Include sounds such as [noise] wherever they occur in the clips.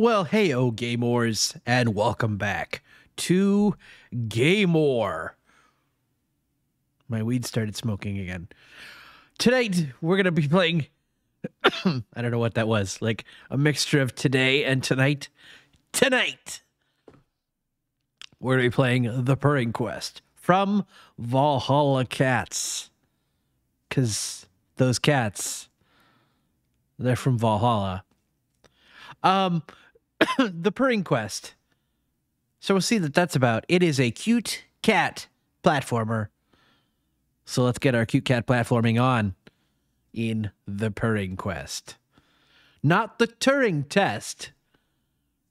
Well, hey, oh, Gamers, and welcome back to Gamor. My weed started smoking again. Tonight, we're going to be playing. [coughs] I don't know what that was. Like a mixture of today and tonight. Tonight, we're going to be playing The Purring Quest from Valhalla Cats. Because those cats, they're from Valhalla. Um, [coughs] the Purring Quest. So we'll see that that's about. It is a cute cat platformer. So let's get our cute cat platforming on in the Purring Quest. Not the Turing test,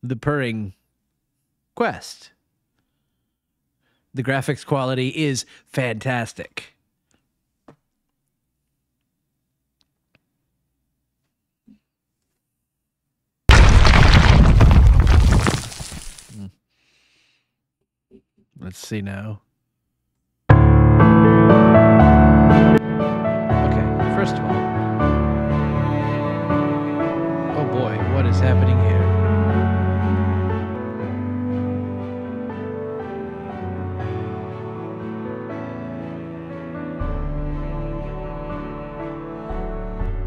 the Purring Quest. The graphics quality is fantastic. Let's see now. Okay, first of all. Oh boy, what is happening here?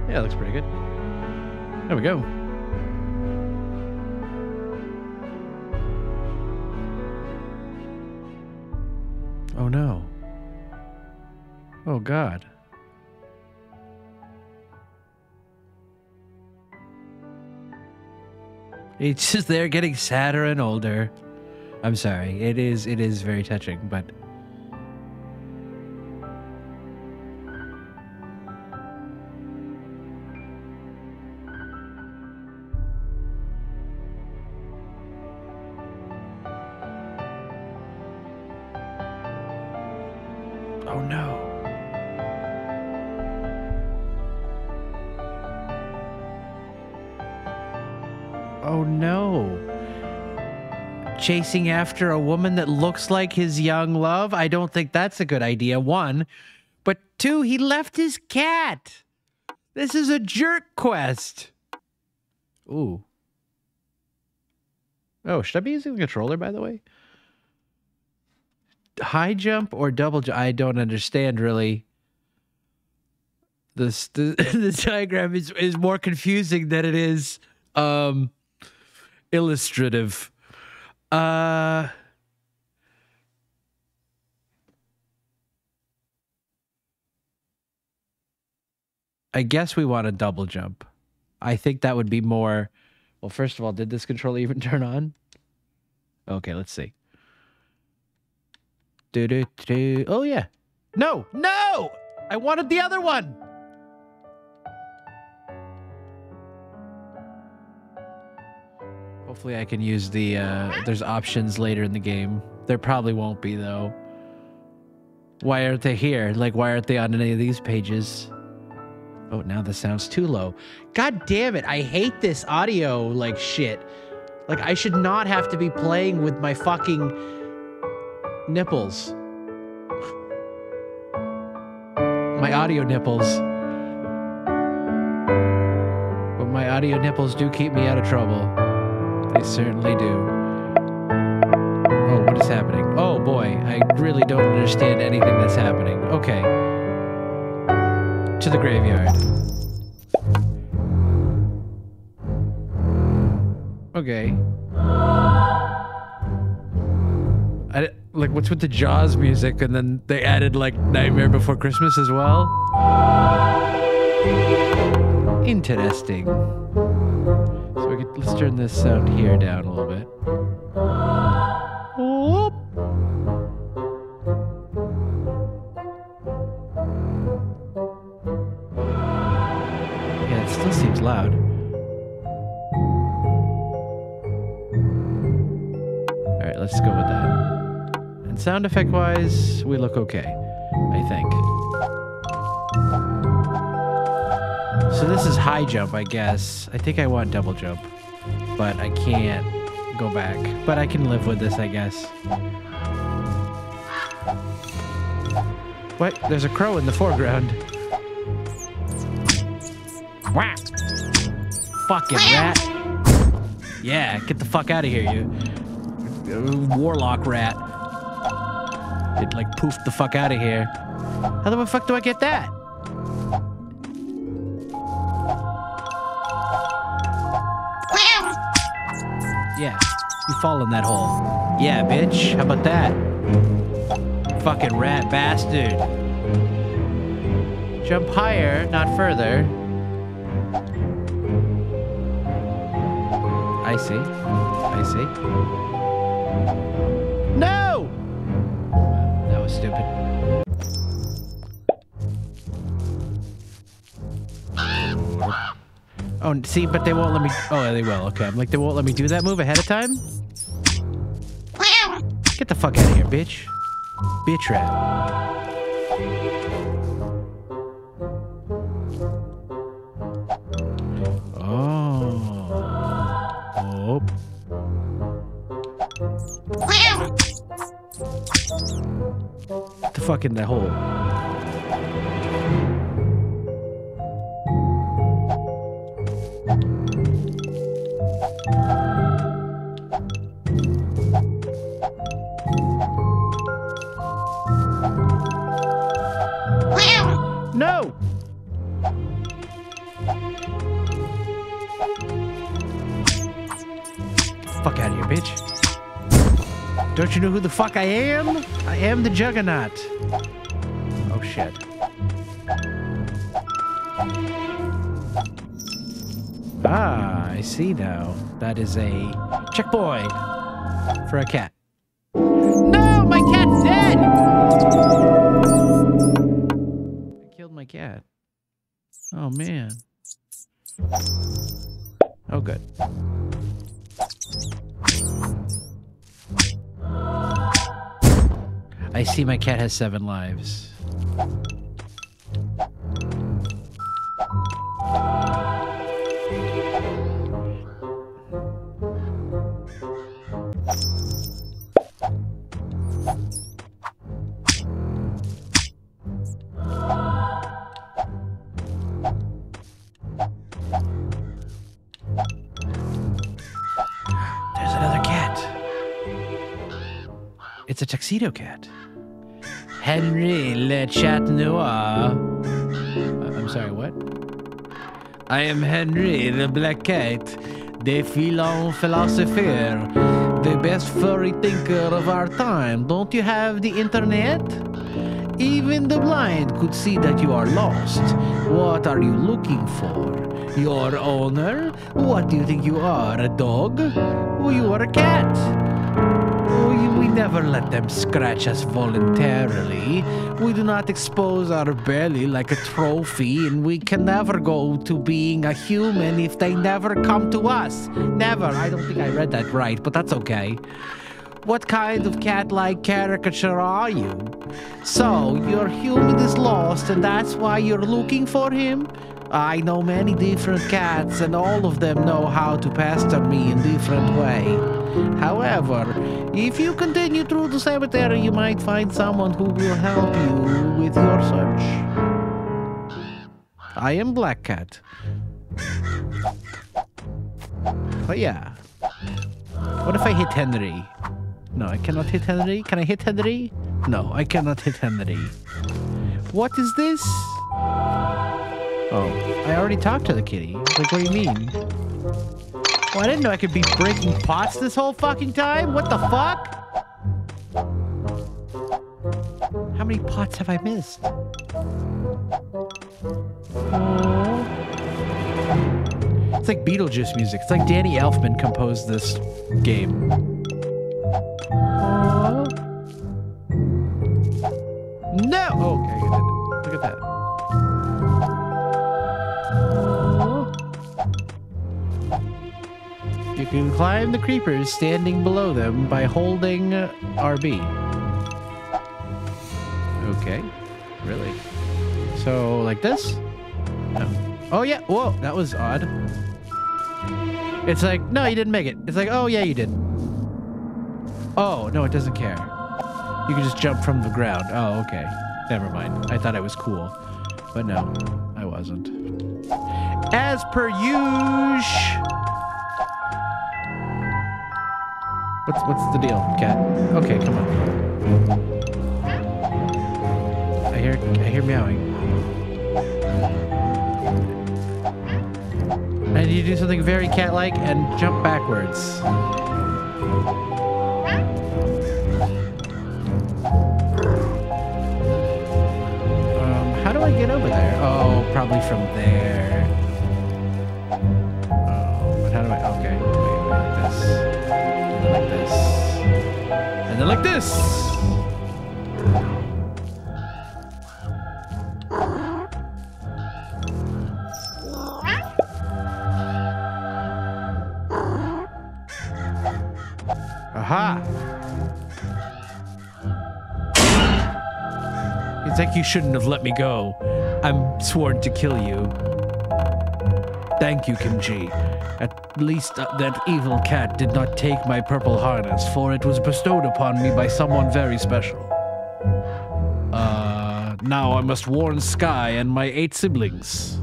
Yeah, looks pretty good. There we go. Oh no. Oh god. It's just they're getting sadder and older. I'm sorry. It is it is very touching, but Chasing after a woman that looks like his young love? I don't think that's a good idea. One. But two, he left his cat. This is a jerk quest. Ooh. Oh, should I be using the controller, by the way? high jump or double jump? I don't understand really. This [laughs] the, the diagram is is more confusing than it is um illustrative. Uh I guess we want a double jump. I think that would be more well, first of all, did this controller even [laughs] turn on? Okay, let's see. Do, do, do. Oh, yeah. No, no! I wanted the other one! Hopefully I can use the, uh, there's options later in the game. There probably won't be, though. Why aren't they here? Like, why aren't they on any of these pages? Oh, now the sound's too low. God damn it. I hate this audio, like, shit. Like, I should not have to be playing with my fucking nipples. My audio nipples. But my audio nipples do keep me out of trouble. They certainly do. Oh, what is happening? Oh boy, I really don't understand anything that's happening. Okay. To the graveyard. Okay. I, like what's with the Jaws music, and then they added like Nightmare Before Christmas as well. Interesting. So we could, let's turn this sound here down a little bit. Whoop. Yeah, it still seems loud. All right, let's go with that. And sound effect wise, we look okay, I think. So this is high jump, I guess. I think I want double jump, but I can't go back. But I can live with this, I guess. What? There's a crow in the foreground. Whack! Fucking rat. Yeah, get the fuck out of here, you uh, warlock rat. It like poofed the fuck out of here. How the fuck do I get that? Fall in that hole. Yeah, bitch. How about that? Fucking rat bastard. Jump higher, not further. I see. I see. No! That was stupid. Oh, see, but they won't let me. Oh, they will. Okay, I'm like, they won't let me do that move ahead of time. Get the fuck out of here, bitch. Bitch rat. Oh. The fuck in that hole. Fuck I am? I am the Juggernaut. Oh shit. Ah, I see now. That is a checkpoint for a cat. No, my cat's dead! I killed my cat. Oh man. Oh good. I see my cat has seven lives. There's another cat. It's a tuxedo cat. Henry Le Chat Noir. Uh, I'm sorry, what? I am Henry the Black Cat, the filon philosopher, the best furry thinker of our time. Don't you have the internet? Even the blind could see that you are lost. What are you looking for? Your owner? What do you think you are, a dog? Oh, you are a cat. Never let them scratch us voluntarily. We do not expose our belly like a trophy, and we can never go to being a human if they never come to us. Never. I don't think I read that right, but that's okay. What kind of cat like caricature are you? So, your human is lost, and that's why you're looking for him? I know many different cats, and all of them know how to pester me in different way. However, if you continue through the cemetery, you might find someone who will help you with your search. I am Black Cat. But yeah. What if I hit Henry? No, I cannot hit Henry. Can I hit Henry? No, I cannot hit Henry. What is this? Oh, I already talked to the kitty. Like, what do you mean? Oh, I didn't know I could be breaking pots this whole fucking time. What the fuck? How many pots have I missed? It's like Beetlejuice music. It's like Danny Elfman composed this game. No! Oh, okay. Look at that. You can climb the creepers standing below them by holding RB. Okay. Really? So, like this? No. Oh, yeah. Whoa, that was odd. It's like, no, you didn't make it. It's like, oh, yeah, you did. Oh, no, it doesn't care. You can just jump from the ground. Oh, okay. Never mind. I thought it was cool. But no, I wasn't. As per usual. What's what's the deal, cat? Okay, come on. I hear I hear meowing. I need you to do something very cat-like and jump backwards. Probably from there. Oh, but how do I? Okay, wait, wait, like this, and then like this, and then like this. Aha! It's like you shouldn't have let me go. I'm sworn to kill you. Thank you, Kimchi. At least uh, that evil cat did not take my purple harness, for it was bestowed upon me by someone very special. Uh, now I must warn Sky and my eight siblings.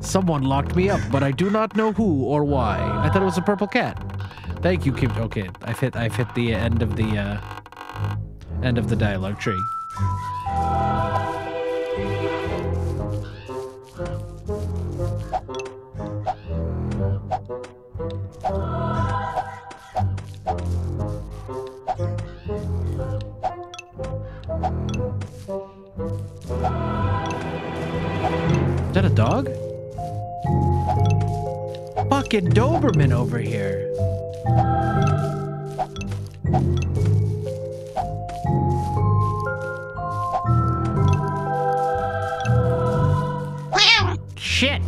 Someone locked me up, but I do not know who or why. I thought it was a purple cat. Thank you, Kim. Okay, I've hit. I've hit the end of the uh, end of the dialogue tree. Fucking Doberman over here. Shit!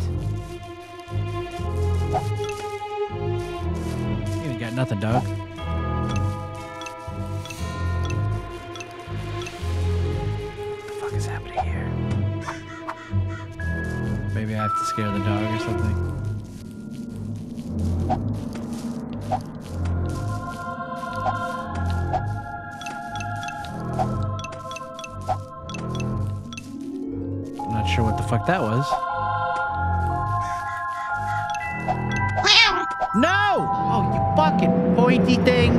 You ain't got nothing, dog. What the fuck is happening here? Maybe I have to scare the dog or something. Fuck that was. No! Oh, you fucking pointy thing!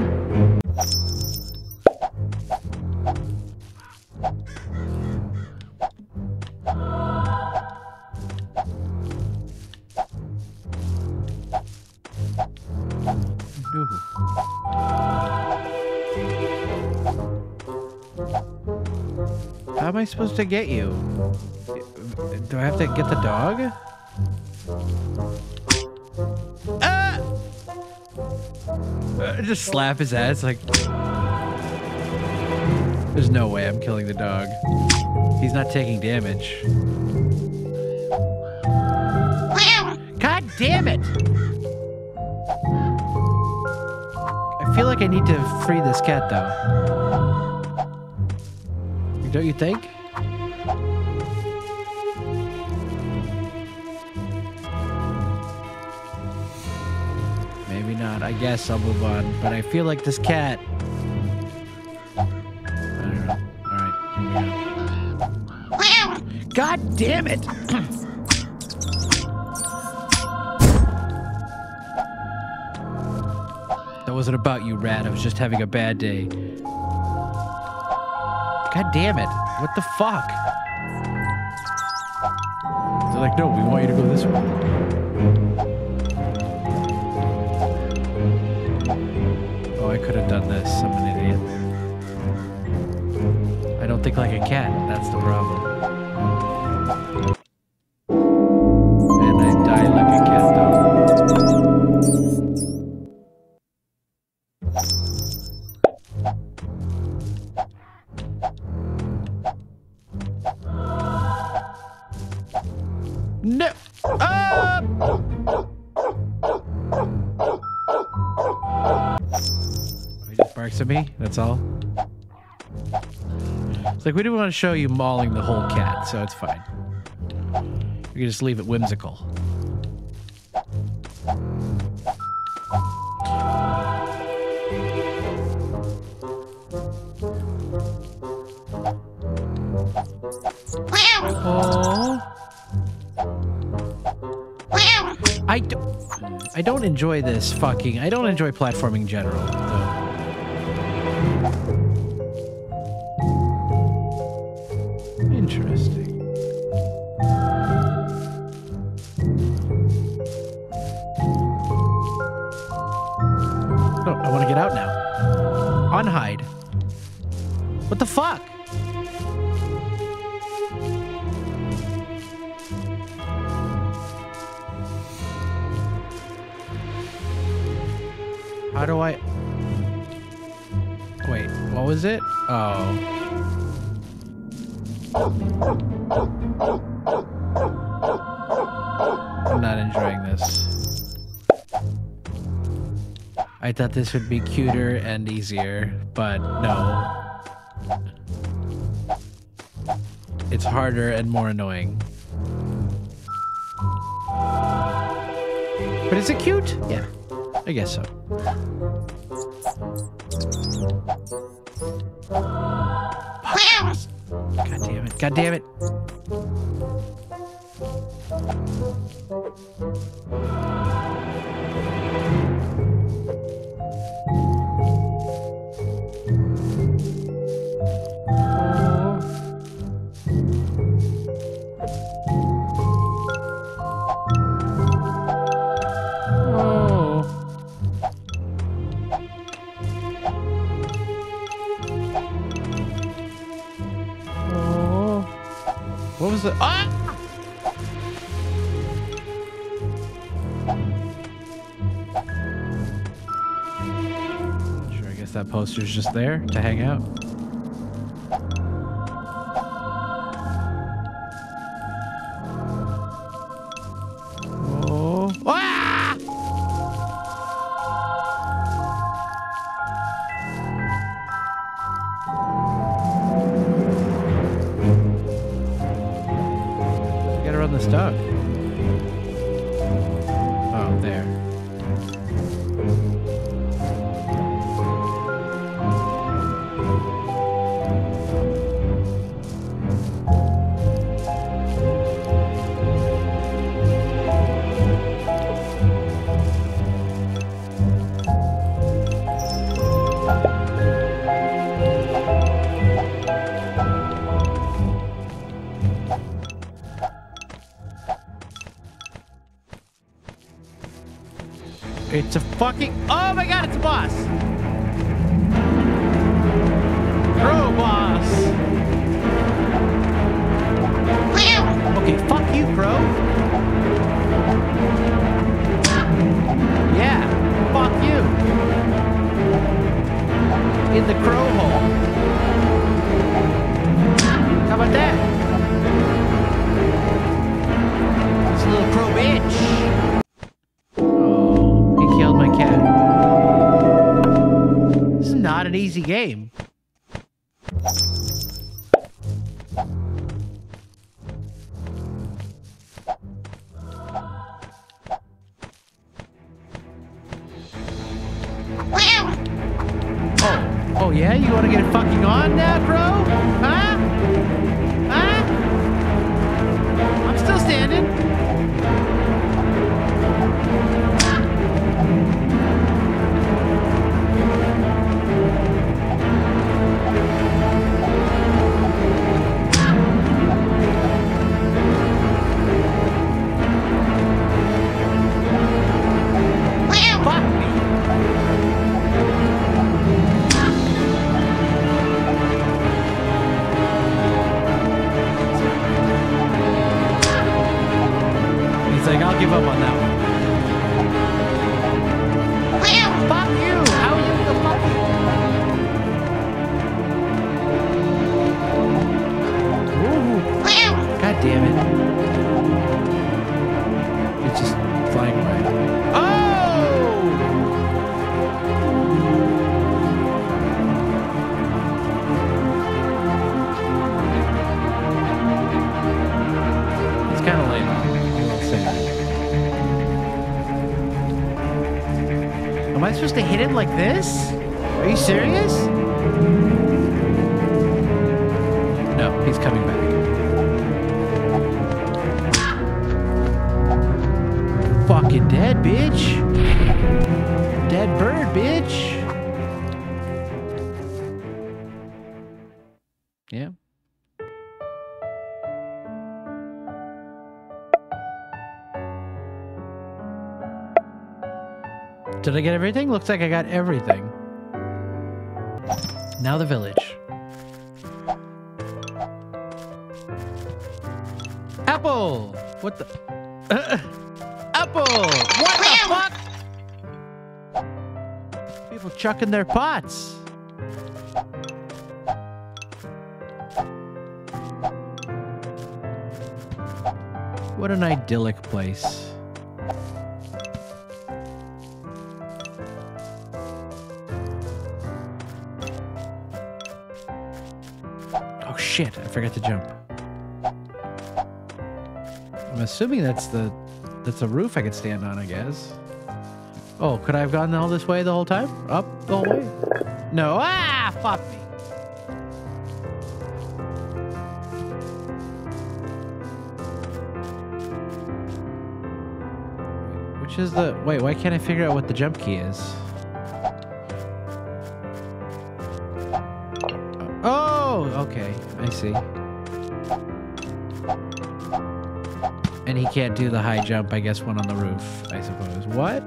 How am I supposed to get you? Do I have to get the dog? Ah! Just slap his ass like. There's no way I'm killing the dog. He's not taking damage. God damn it! I feel like I need to free this cat though. Don't you think? I guess I'll move on. But I feel like this cat. God damn it! [clears throat] that wasn't about you, rat. I was just having a bad day. God damn it. What the fuck? They're like, no, we want you to go this way. Could have done this. I'm an idiot. I don't think like a cat. That's the problem. we didn't want to show you mauling the whole cat, so it's fine. We can just leave it whimsical. I, do I don't enjoy this fucking... I don't enjoy platforming in general, though. Oh. I'm not enjoying this. I thought this would be cuter and easier, but no. It's harder and more annoying. But is it cute? Yeah, I guess so. God damn it. that poster's just there to hang out. game. Oh, oh yeah? You want to get fucking on that, bro? like this? Did I get everything? Looks like I got everything. Now the village. Apple! What the? [coughs] Apple! What the fuck? People chucking their pots. What an idyllic place. Shit, I forgot to jump. I'm assuming that's the that's a roof I could stand on, I guess. Oh, could I have gone all this way the whole time? Up the whole way? No. Ah, fuck me. Which is the wait? Why can't I figure out what the jump key is? See. And he can't do the high jump, I guess, one on the roof, I suppose. What?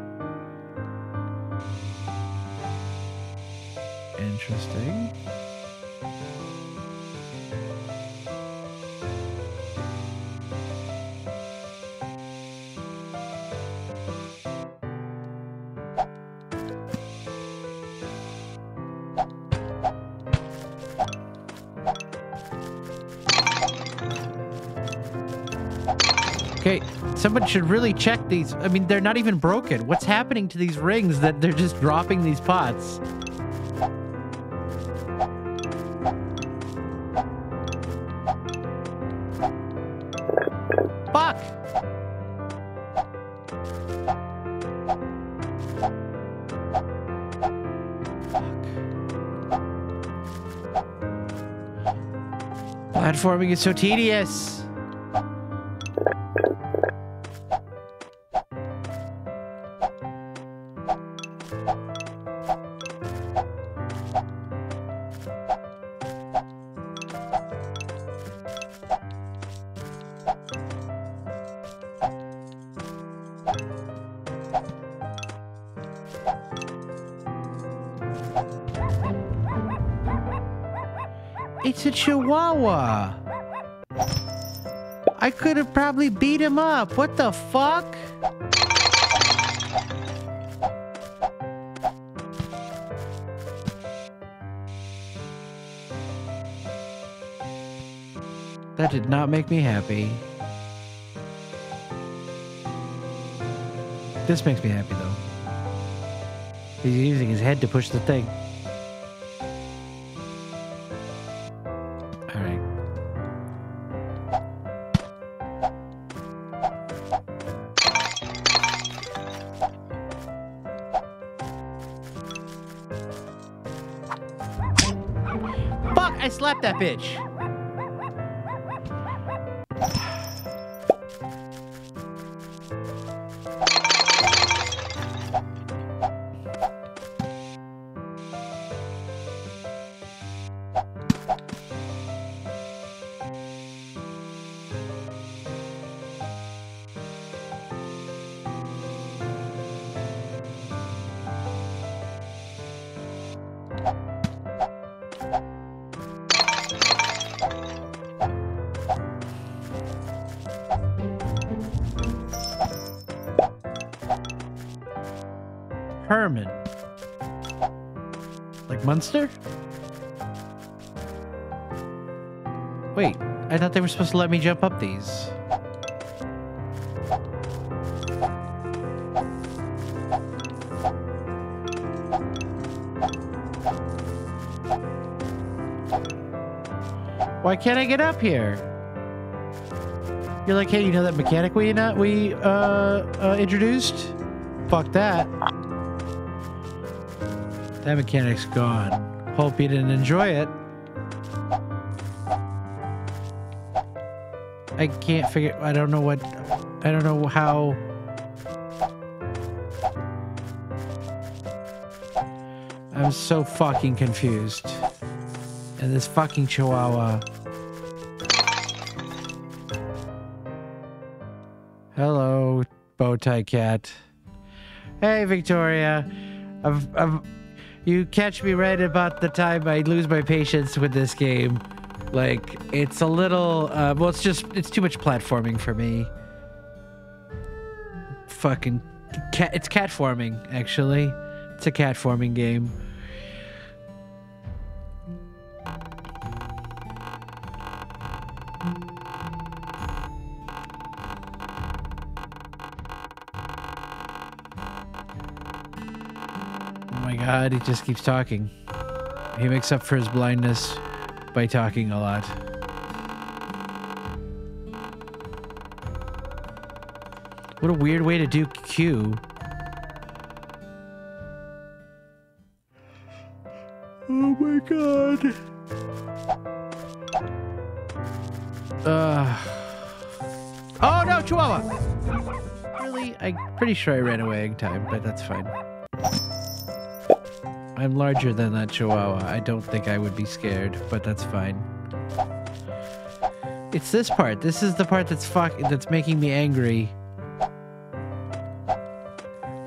Interesting. Okay, someone should really check these. I mean, they're not even broken. What's happening to these rings that they're just dropping these pots? Fuck! Platforming is so tedious. A chihuahua. I could have probably beat him up. What the fuck? That did not make me happy. This makes me happy though. He's using his head to push the thing. I slapped that bitch. Like Munster? Wait, I thought they were supposed to let me jump up these. Why can't I get up here? You're like, hey, you know that mechanic we we uh, uh introduced? Fuck that. That mechanic's gone. Hope you didn't enjoy it. I can't figure... I don't know what... I don't know how... I'm so fucking confused. And this fucking chihuahua... Hello, bow tie cat. Hey, Victoria. I've, I've, you catch me right about the time I lose my patience with this game. Like, it's a little, uh, well, it's just, it's too much platforming for me. Fucking cat, it's cat forming, actually. It's a cat forming game. God, he just keeps talking. He makes up for his blindness by talking a lot. What a weird way to do Q. Oh my god. Uh. Oh no, Chihuahua! Really? I'm pretty sure I ran away in time, but that's fine. I'm larger than that Chihuahua. I don't think I would be scared, but that's fine. It's this part. This is the part that's fuck that's making me angry.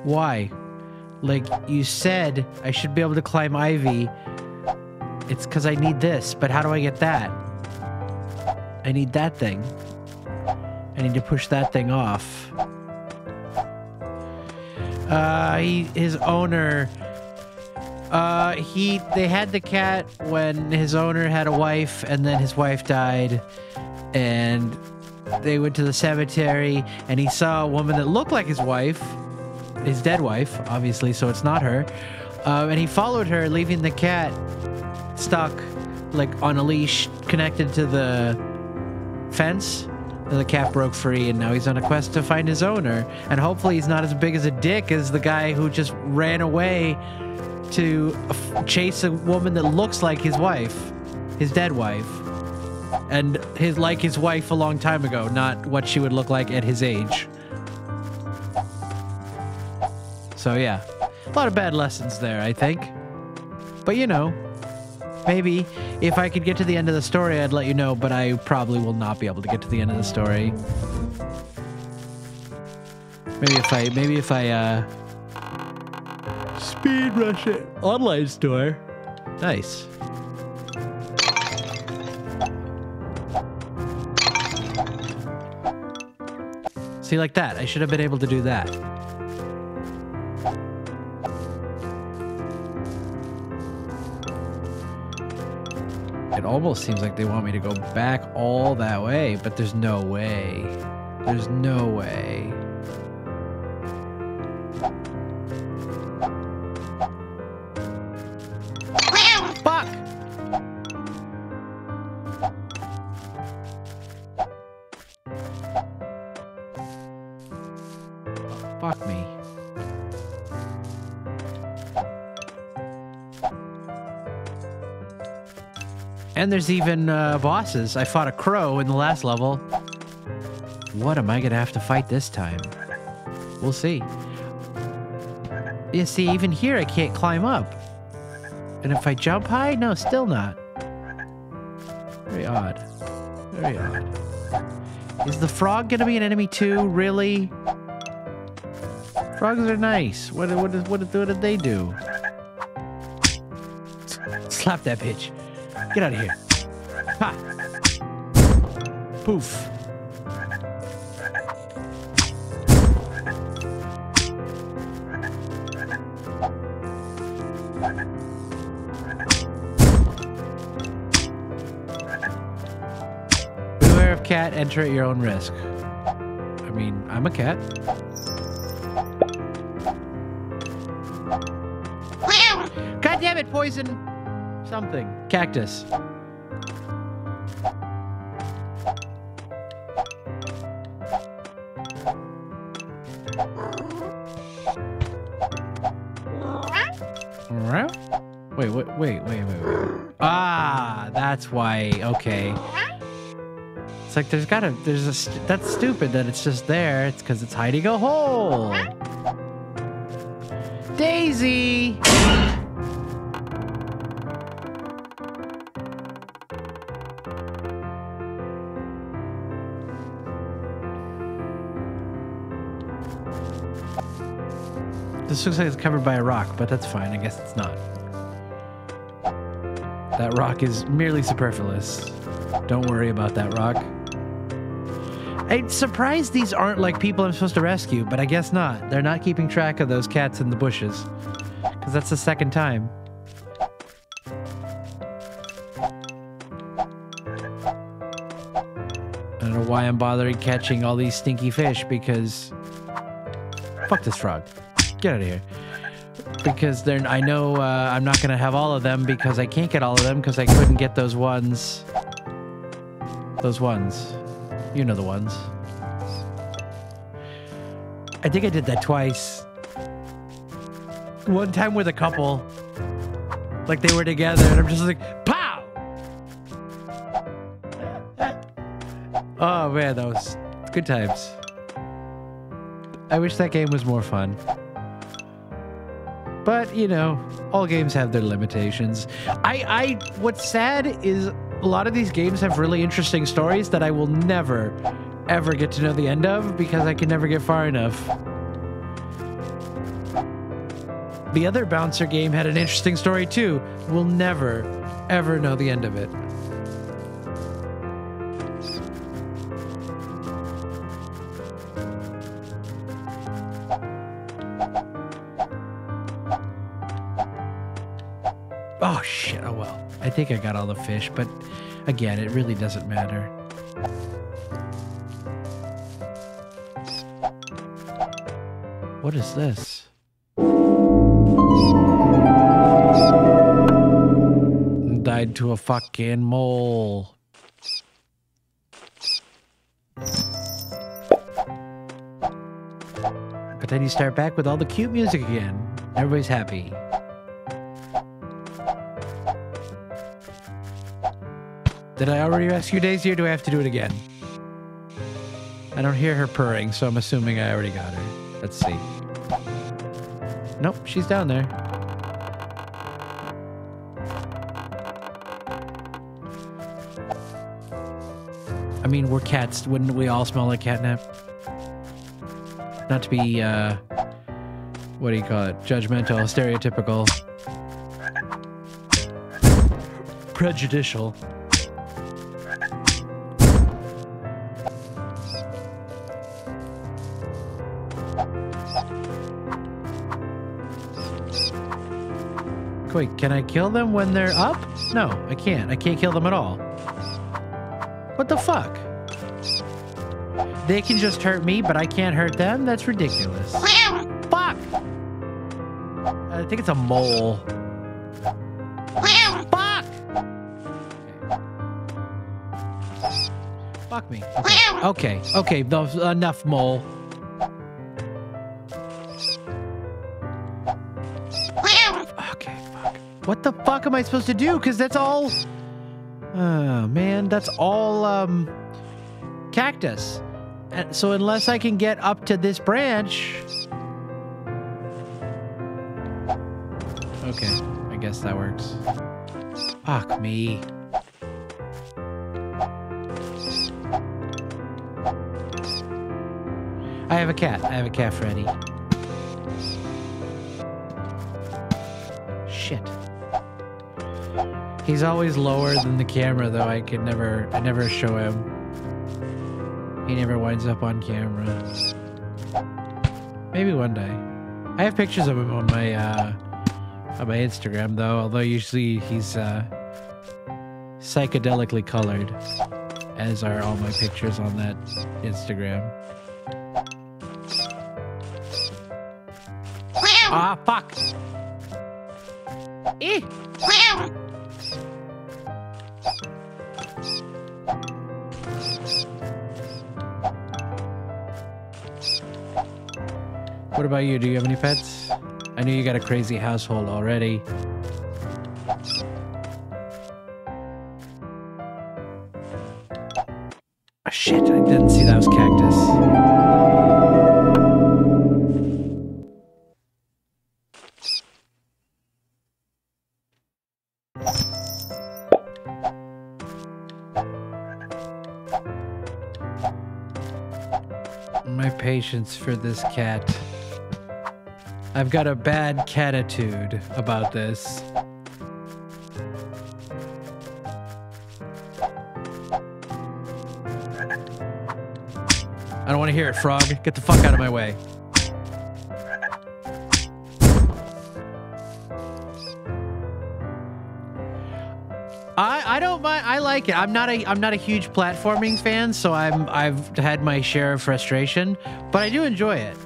Why? Like you said, I should be able to climb Ivy. It's because I need this, but how do I get that? I need that thing. I need to push that thing off. Uh, he, his owner uh, he they had the cat when his owner had a wife, and then his wife died, and they went to the cemetery, and he saw a woman that looked like his wife, his dead wife, obviously, so it's not her. Um, and he followed her, leaving the cat stuck, like on a leash, connected to the fence. And the cat broke free, and now he's on a quest to find his owner. And hopefully, he's not as big as a dick as the guy who just ran away to chase a woman that looks like his wife, his dead wife, and his like his wife a long time ago, not what she would look like at his age. So yeah, a lot of bad lessons there, I think. But you know, maybe if I could get to the end of the story, I'd let you know, but I probably will not be able to get to the end of the story. Maybe if I, maybe if I, uh, Speed Rush it. Online store. Nice. See, like that. I should have been able to do that. It almost seems like they want me to go back all that way, but there's no way. There's no way. And there's even uh, bosses. I fought a crow in the last level. What am I going to have to fight this time? We'll see. You see, even here I can't climb up. And if I jump high? No, still not. Very odd. Very odd. Is the frog going to be an enemy too? Really? Frogs are nice. What, what, what, what, what did they do? [laughs] Slap that bitch. Get out of here. Ha! Poof. Beware of cat, enter at your own risk. I mean, I'm a cat. God damn it, poison! Something. Cactus. Wait, wait, wait, wait, wait, wait. Ah, that's why. Okay. It's like there's gotta, there's a, that's stupid that it's just there. It's because it's hiding a hole. Daisy! Looks like it's covered by a rock, but that's fine. I guess it's not. That rock is merely superfluous. Don't worry about that rock. I'm surprised these aren't like people I'm supposed to rescue, but I guess not. They're not keeping track of those cats in the bushes. Because that's the second time. I don't know why I'm bothering catching all these stinky fish because... Fuck this frog. Get out of here. Because they're, I know uh, I'm not going to have all of them because I can't get all of them because I couldn't get those ones. Those ones. You know the ones. I think I did that twice. One time with a couple. Like they were together and I'm just like, POW! oh man, that was good times. I wish that game was more fun. But, you know, all games have their limitations. I, I, what's sad is a lot of these games have really interesting stories that I will never, ever get to know the end of because I can never get far enough. The other Bouncer game had an interesting story too. We'll never, ever know the end of it. Think I got all the fish, but again, it really doesn't matter. What is this? Died to a fucking mole. But then you start back with all the cute music again. Everybody's happy. Did I already rescue Daisy or do I have to do it again? I don't hear her purring, so I'm assuming I already got her. Let's see. Nope, she's down there. I mean, we're cats. Wouldn't we all smell like catnip? Not to be, uh, what do you call it? Judgmental, stereotypical, prejudicial. Wait, can I kill them when they're up? No, I can't. I can't kill them at all. What the fuck? They can just hurt me, but I can't hurt them? That's ridiculous. Fuck! I think it's a mole. Fuck! Fuck me. Okay, okay, okay enough mole. Am I supposed to do? Because that's all... Oh, man, that's all, um... Cactus. And so unless I can get up to this branch... Okay, I guess that works. Fuck me. I have a cat. I have a cat, Freddy. Shit. He's always lower than the camera, though. I could never, I never show him. He never winds up on camera. Maybe one day. I have pictures of him on my, uh, on my Instagram, though. Although usually he's, uh, psychedelically colored, as are all my pictures on that Instagram. Ah, fuck! About you? Do you have any pets? I know you got a crazy household already. Ah, shit, I didn't see that was cactus. My patience for this cat. I've got a bad catitude about this. I don't want to hear it, Frog. Get the fuck out of my way. I, I don't mind. I like it. I'm not a I'm not a huge platforming fan, so I'm I've had my share of frustration, but I do enjoy it.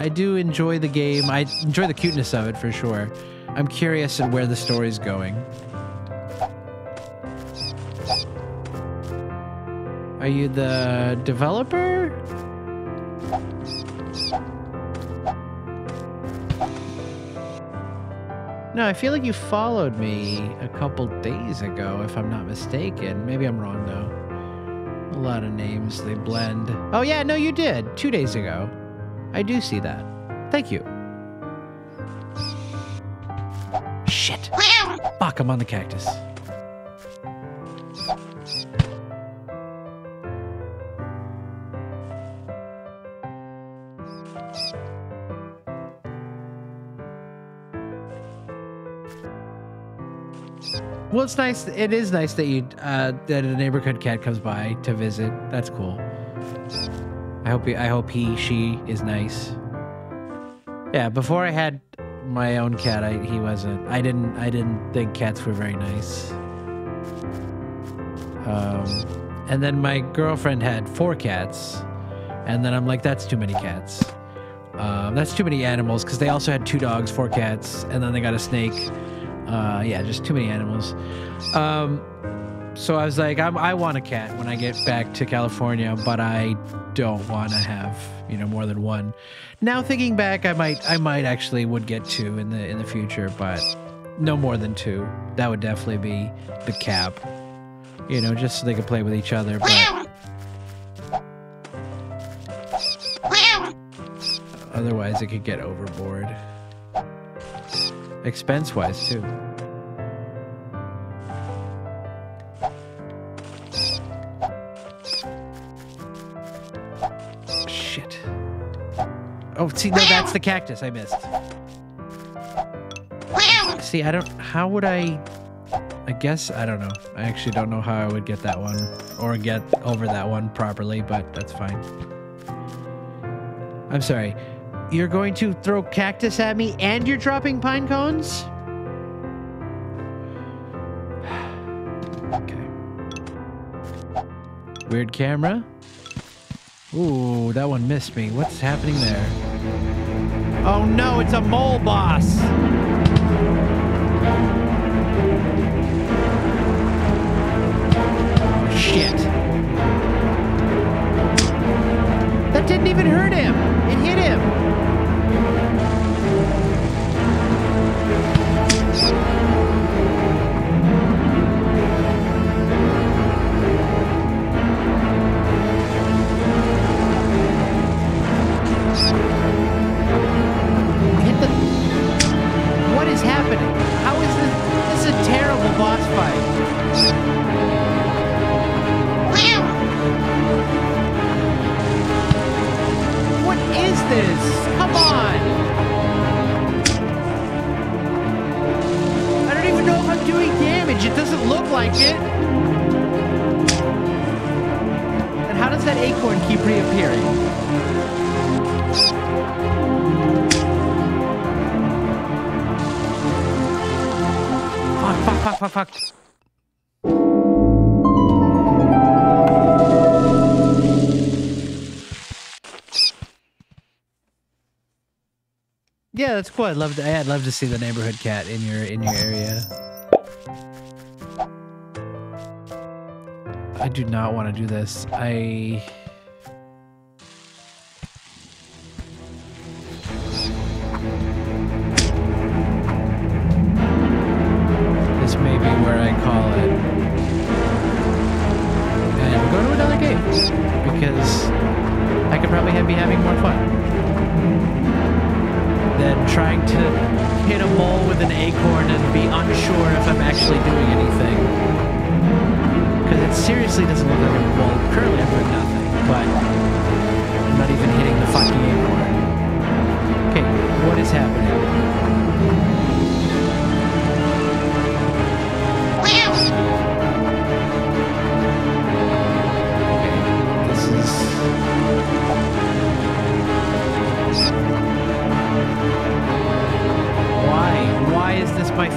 I do enjoy the game. I enjoy the cuteness of it for sure. I'm curious at where the story's going. Are you the developer? No, I feel like you followed me a couple days ago, if I'm not mistaken. Maybe I'm wrong, though. A lot of names, they blend. Oh, yeah, no, you did. Two days ago. I do see that. Thank you. Shit. Fuck, I'm on the cactus. Well, it's nice. It is nice that you uh, that a neighborhood cat comes by to visit. That's cool. I hope he, I hope he she is nice. Yeah, before I had my own cat, I he wasn't. I didn't I didn't think cats were very nice. Um, and then my girlfriend had four cats, and then I'm like, that's too many cats. Um, that's too many animals because they also had two dogs, four cats, and then they got a snake. Uh, yeah, just too many animals. Um, so I was like, I'm, I want a cat when I get back to California, but I don't want to have you know more than one. Now thinking back, I might I might actually would get two in the in the future, but no more than two. That would definitely be the cap. You know, just so they could play with each other. But otherwise, it could get overboard. Expense wise too. See, no, that's the cactus I missed. See, I don't. How would I? I guess I don't know. I actually don't know how I would get that one or get over that one properly, but that's fine. I'm sorry. You're going to throw cactus at me and you're dropping pine cones? [sighs] okay. Weird camera. Ooh, that one missed me. What's happening there? Oh no, it's a mole boss! Shit. That didn't even hurt him. Cool. I'd love to. I'd love to see the neighborhood cat in your in your area. I do not want to do this. I.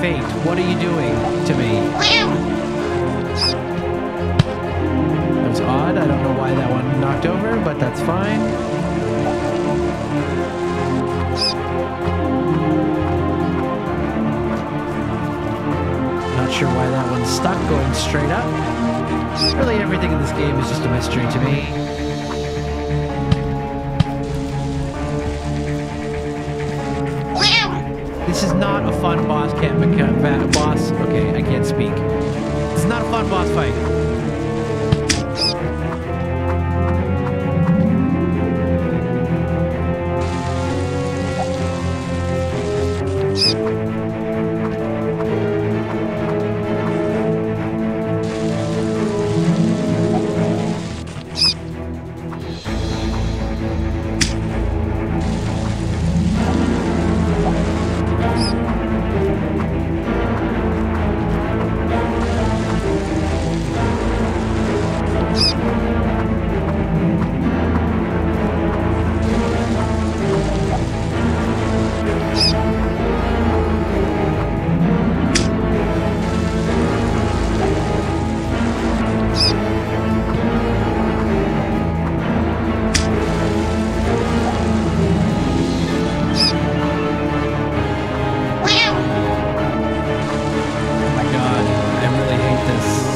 fate. What are you doing to me? That was odd. I don't know why that one knocked over, but that's fine. Not sure why that one's stuck going straight up. Really, everything in this game is just a mystery to me. This is not a fun boss boss. Okay, I can't speak. It's not a fun boss fight.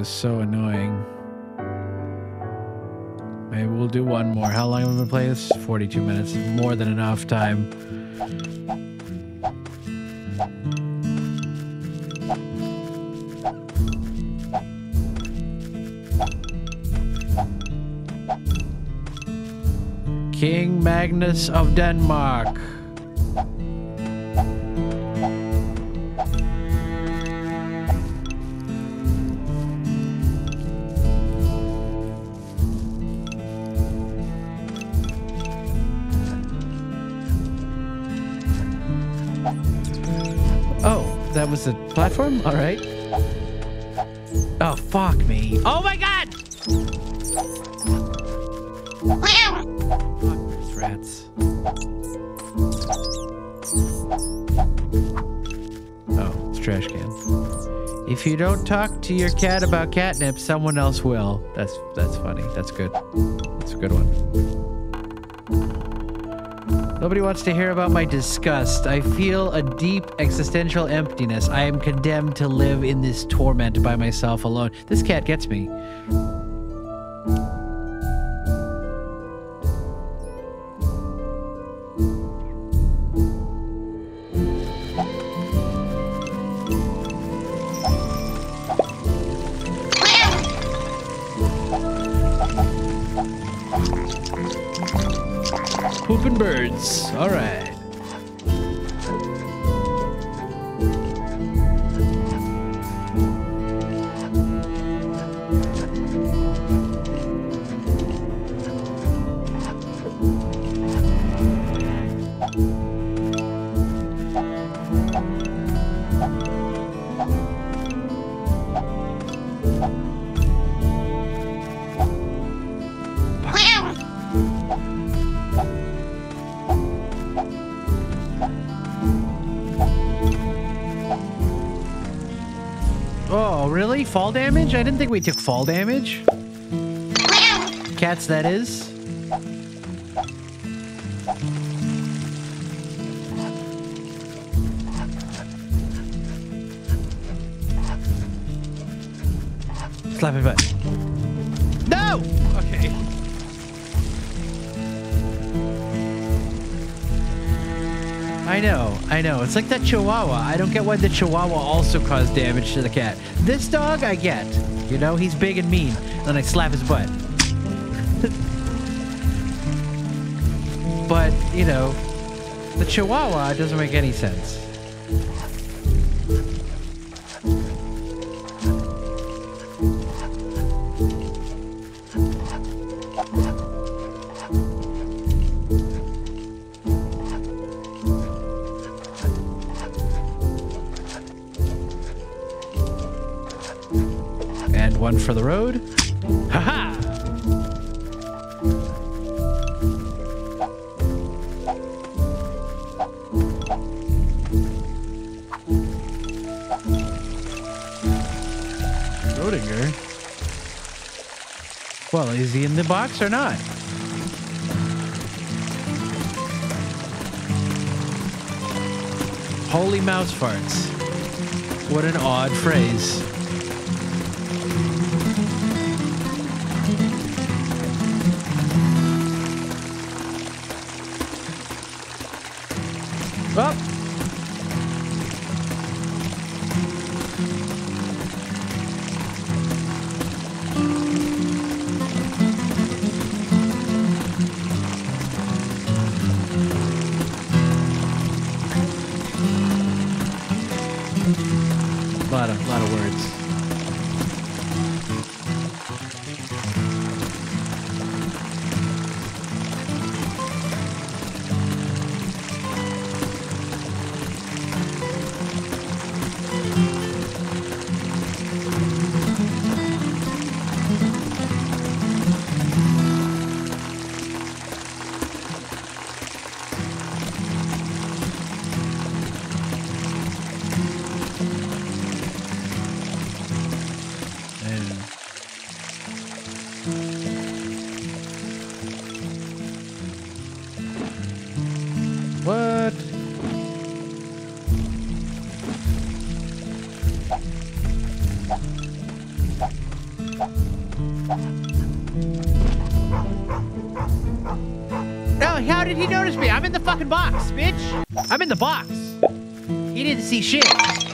was so annoying. Maybe we'll do one more. How long have we been playing this? 42 minutes. More than enough time. King Magnus of Denmark. Platform? All right. Oh, fuck me. Oh my god! rats. Oh, it's trash can. If you don't talk to your cat about catnip, someone else will. That's that's funny. That's good. That's a good one. Nobody wants to hear about my disgust. I feel a deep existential emptiness. I am condemned to live in this torment by myself alone. This cat gets me. Damage? I didn't think we took fall damage. Cats, that is. Slap it back. No! Okay. I know, I know. It's like that chihuahua. I don't get why the chihuahua also caused damage to the cat. This dog, I get. You know, he's big and mean. And I slap his butt. [laughs] but, you know, the chihuahua doesn't make any sense. For the road. Haha! Rodinger? Well, is he in the box or not? Holy mouse farts. What an odd phrase. Box, bitch. I'm in the box. He didn't see shit.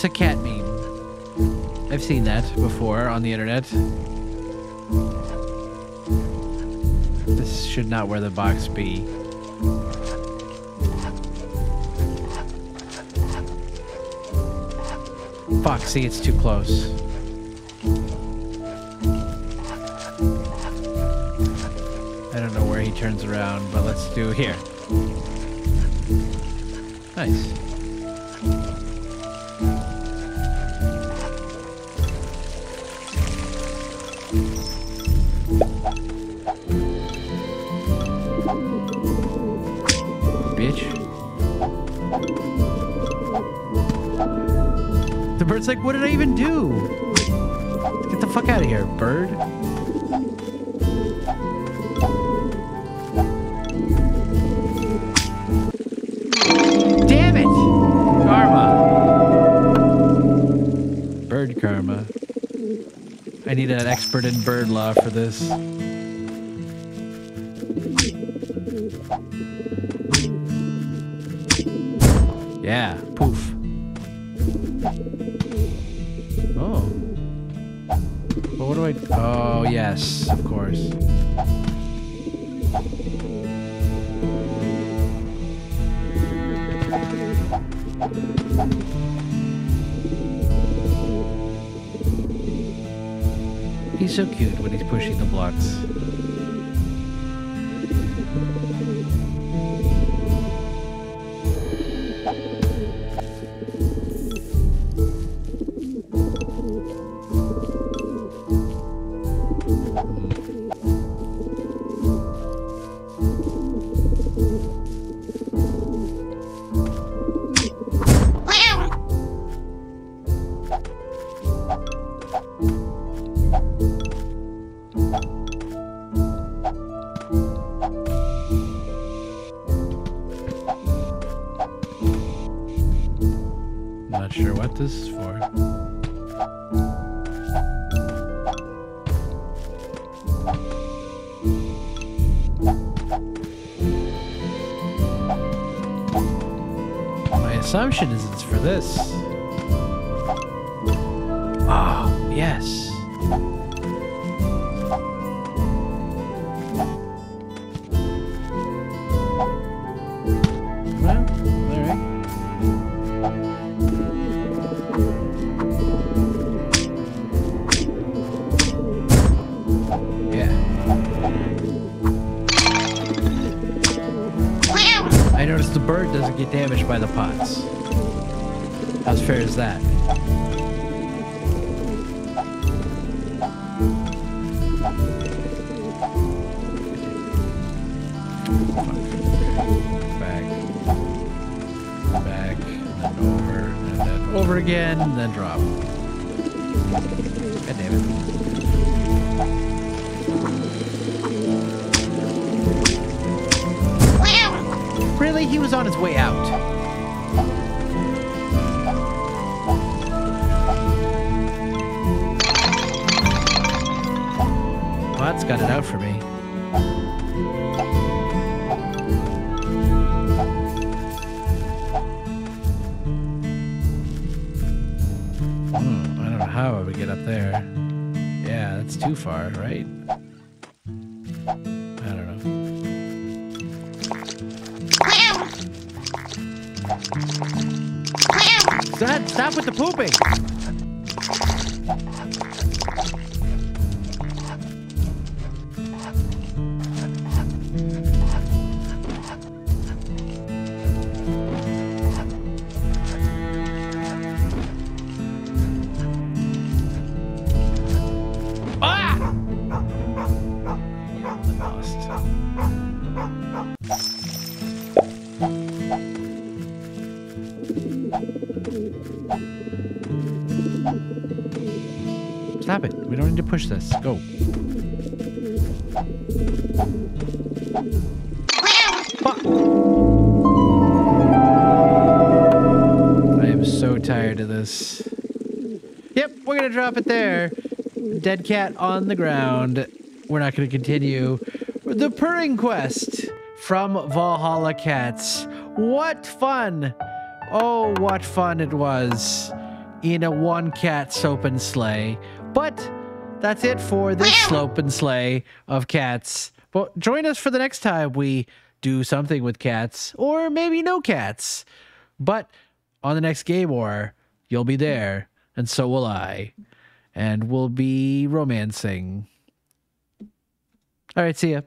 That's a cat meme. I've seen that before on the internet. This should not where the box be. See, it's too close. I don't know where he turns around, but let's do here. Nice. Like, what did I even do? Get the fuck out of here, bird. Damn it. Karma. Bird karma. I need an expert in bird law for this. So cute when he's pushing the blocks. this is for. My assumption is it's for this. Oh, yes. Is that? Back. Back. And then over. And then over again. And then drop. God damn it. Really? He was on his way out. Hmm, I don't know how I would get up there. Yeah, that's too far, right? I don't know. Dad, stop with the pooping. This. Go. Fuck. I am so tired of this. Yep, we're gonna drop it there. Dead cat on the ground. We're not gonna continue. The purring quest from Valhalla Cats. What fun! Oh, what fun it was in a one cat soap and sleigh. That's it for this slope and sleigh of cats. But join us for the next time we do something with cats, or maybe no cats. But on the next Gamor, you'll be there, and so will I. And we'll be romancing. All right, see ya.